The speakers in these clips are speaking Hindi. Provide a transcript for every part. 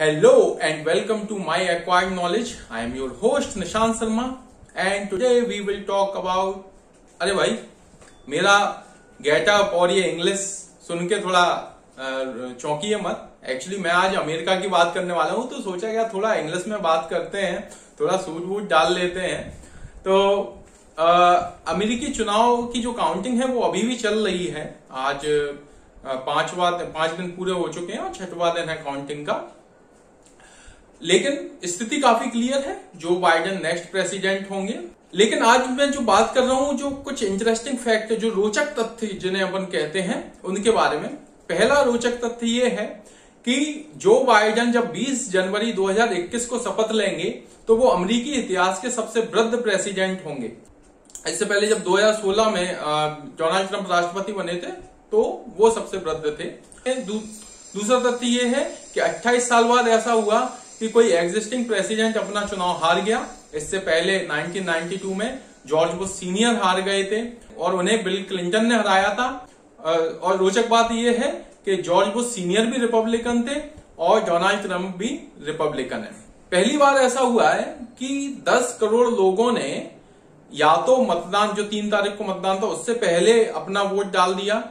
Hello and welcome to my acquired knowledge. I am your host Nishant Sharma and today we will talk about अरे भाई मेरा गेटअप और ये इंग्लिश सुन के थोड़ा चौंकी है मत। एक्चुअली मैं आज अमेरिका की बात करने वाला हूँ तो सोचा गया थोड़ा इंग्लिश में बात करते हैं थोड़ा सूट वूट डाल लेते हैं। तो आ, अमेरिकी चुनाव की जो काउंटिंग है वो अभी भी चल रही है। आज पांचवा पाँच दिन पूरे हो चुके हैं और छठवा दिन है काउंटिंग का। लेकिन स्थिति काफ़ी क्लियर है जो बाइडेन नेक्स्ट प्रेसिडेंट होंगे। लेकिन आज मैं जो बात कर रहा हूँ जो कुछ इंटरेस्टिंग फैक्ट जो रोचक तथ्य जिन्हें अपन कहते हैं उनके बारे में। पहला रोचक तथ्य ये है कि जो बाइडन जब 20 जनवरी 2021 को शपथ लेंगे तो वो अमेरिकी इतिहास के सबसे वृद्ध प्रेसिडेंट होंगे। इससे पहले जब 2016 में डोनाल्ड ट्रंप राष्ट्रपति बने थे तो वो सबसे वृद्ध थे। दू, दूसरा तथ्य ये है कि 28 साल बाद ऐसा हुआ कि कोई एग्जिस्टिंग प्रेसिडेंट अपना चुनाव हार गया। इससे पहले 1992 में जॉर्ज बुश सीनियर हार गए थे और उन्हें बिल क्लिंटन ने हराया था। और रोचक बात यह है कि जॉर्ज बुश सीनियर भी रिपब्लिकन थे और डोनाल्ड ट्रंप भी रिपब्लिकन है। पहली बार ऐसा हुआ है कि 10 करोड़ लोगों ने या तो मतदान, जो तीन तारीख को मतदान था, उससे पहले अपना वोट डाल दिया।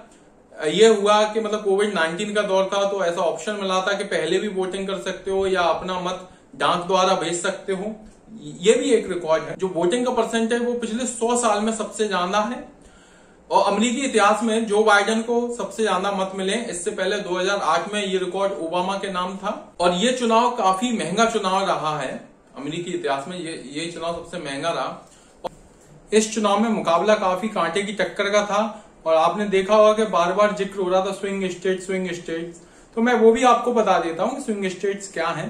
ये हुआ कि मतलब कोविड 19 का दौर था तो ऐसा ऑप्शन मिला था कि पहले भी वोटिंग कर सकते हो या अपना मत डाक द्वारा भेज सकते हो। ये भी एक रिकॉर्ड है। जो वोटिंग का परसेंट है, वो पिछले 100 साल में सबसे ज़्यादा है। और अमरीकी इतिहास में जो बाइडन को सबसे ज़्यादा मत मिले, इससे पहले 2008 में ये रिकॉर्ड ओबामा के नाम था। और ये चुनाव काफ़ी महँगा चुनाव रहा है। अमरीकी इतिहास में ये ये चुनाव सबसे महँगा रहा। इस चुनाव में मुकाबला काफ़ी कांटे की टक्कर का था। और आपने देखा होगा कि बार बार ज़िक्र हो रहा था स्विंग स्टेट स्विंग स्टेट तो मैं वो भी आपको बता देता हूँ स्विंग स्टेट्स क्या हैं।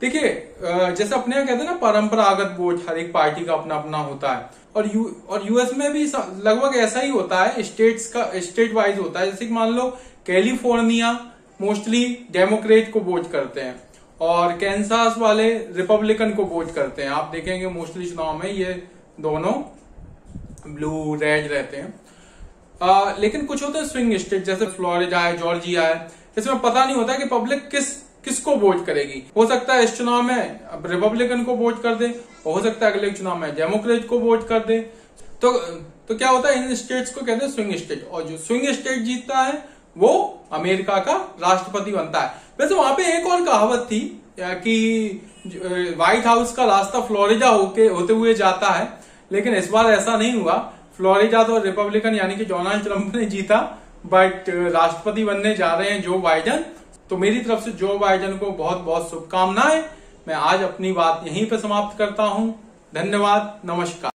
देखिए जैसे अपने यहाँ कहते हैं ना, परंपरागत वोट हर एक पार्टी का अपना अपना होता है। और यू, और यूएस में भी लगभग ऐसा ही होता है स्टेट्स का स्टेट वाइज होता है। जैसे कि मान लो कैलिफ़ोर्निया मोस्टली डेमोक्रेट को वोट करते हैं और कैंसास वाले रिपब्लिकन को वोट करते हैं। आप देखेंगे मोस्टली चुनाव में ये दोनों ब्लू रेड रहते हैं। आ, लेकिन कुछ होते हैं स्विंग स्टेट जैसे फ्लोरिडा है जॉर्जिया है इसमें पता नहीं होता कि पब्लिक किस किसको वोट करेगी। हो सकता है इस चुनाव में रिपब्लिकन को वोट कर दे हो सकता है अगले चुनाव में डेमोक्रेट को वोट कर दे। तो तो क्या होता है इन स्टेट्स को कहते हैं स्विंग स्टेट और जो स्विंग स्टेट जीतता है वो अमेरिका का राष्ट्रपति बनता है। वैसे वहाँ पे एक और कहावत थी कि व्हाइट हाउस का रास्ता फ्लोरिडा होके होते हुए जाता है लेकिन इस बार ऐसा नहीं हुआ। फ्लोरिडा तो रिपब्लिकन, यानी कि डोनाल्ड ट्रंप ने जीता, बट राष्ट्रपति बनने जा रहे हैं जो बाइडन। तो मेरी तरफ़ से जो बाइडन को बहुत बहुत शुभकामनाएँ। मैं आज अपनी बात यहीं पर समाप्त करता हूँ। धन्यवाद। नमस्कार।